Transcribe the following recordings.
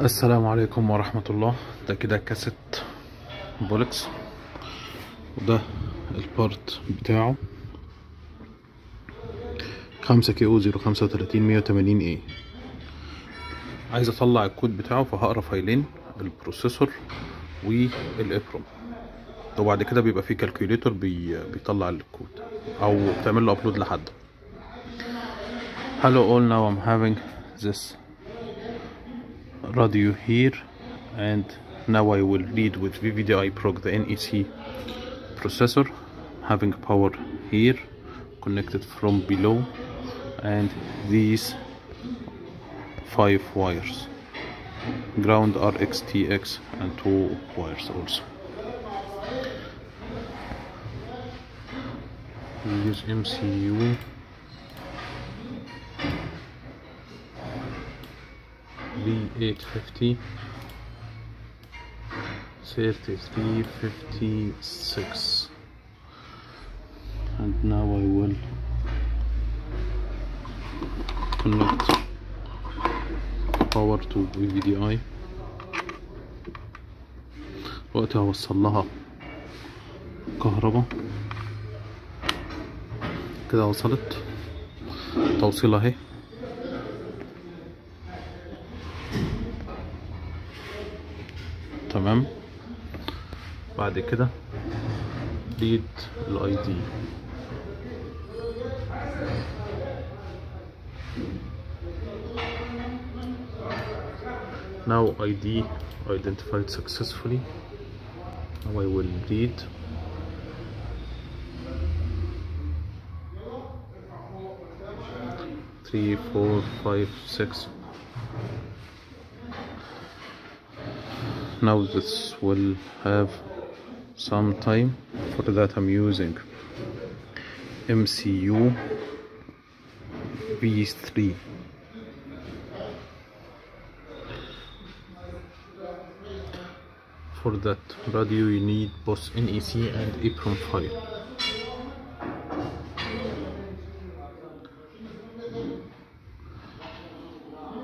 السلام عليكم ورحمة الله. ده كده كاسيت بولكس وده البارت بتاعه. خمسة كي أو زيرو خمسة وتلاتين مية وتمانين إيه عايز أطلع الكود بتاعه فهقرأ فايلين البروسيسور والابروم وبعد كده بيبقى فيه كالكوليتور بي بيطلع الكود. أو بتعمل له ابلود لحد. Hello all now I'm having this radio here and now I will read with VVDI Pro the NEC processor having power here connected from below and these five wires. Ground RXTX and two wires also. Use MCU V850 3356 and now I will connect power to VVDI وقتها هوصل لها كهرباء. كده وصلت. توصيل أهي. تمام بعد كده ريد الاي دي now ID identified successfully now I will read three four five six now this will have some time. For that I'm using MCU V3 for that radio you need both NEC and EEPROM file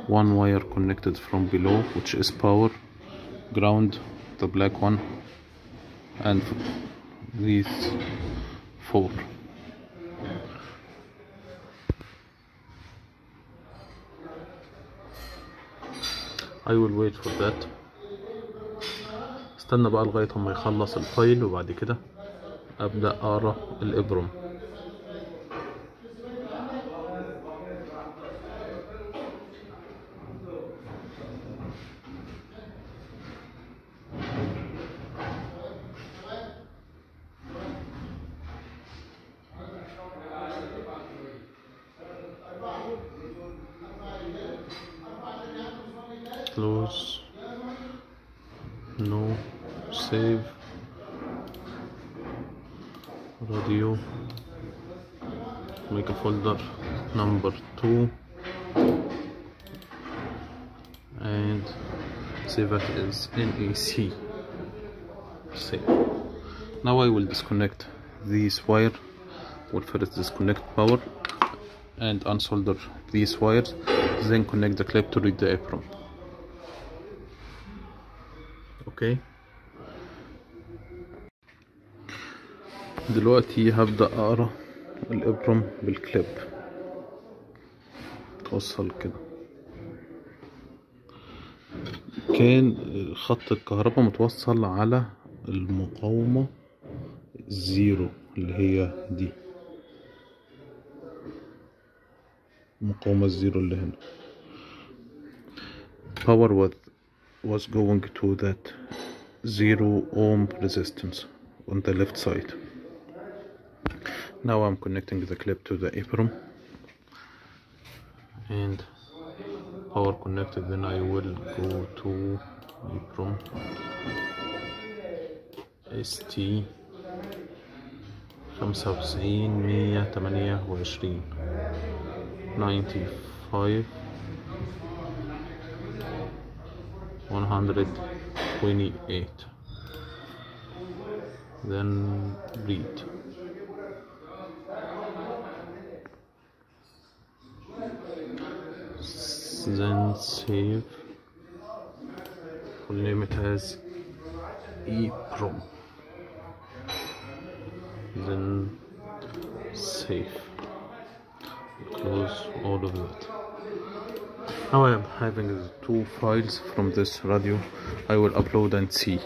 one wire connected from below which is power ground the black one and these four. I will wait for that. استنى بقى لغاية ما يخلص الفايل وبعد كده أبدأ أقرأ الإبرم. Close. No. Save. Radio make a folder. Number two. And save it as NAC save. Now I will disconnect this wire. Will first disconnect power. And unsolder these wires. Then connect the clip to read the EEPROM أوكي. دلوقتي هبدأ أقرأ الإبرم بالكليب. توصل كده. كان خط الكهرباء متوصل على المقاومة زيرو اللي هي دي. المقاومة الزيرو اللي هنا. Power was was going to that zero ohm resistance on the left side. Now I'm connecting the clip to the EEPROM. And power connected then I will go to EEPROM. ST 95 128 95 128 then read. Then save. We'll name it as EEPROM then save. Close all of that now I am having two files from this radio. I will upload and see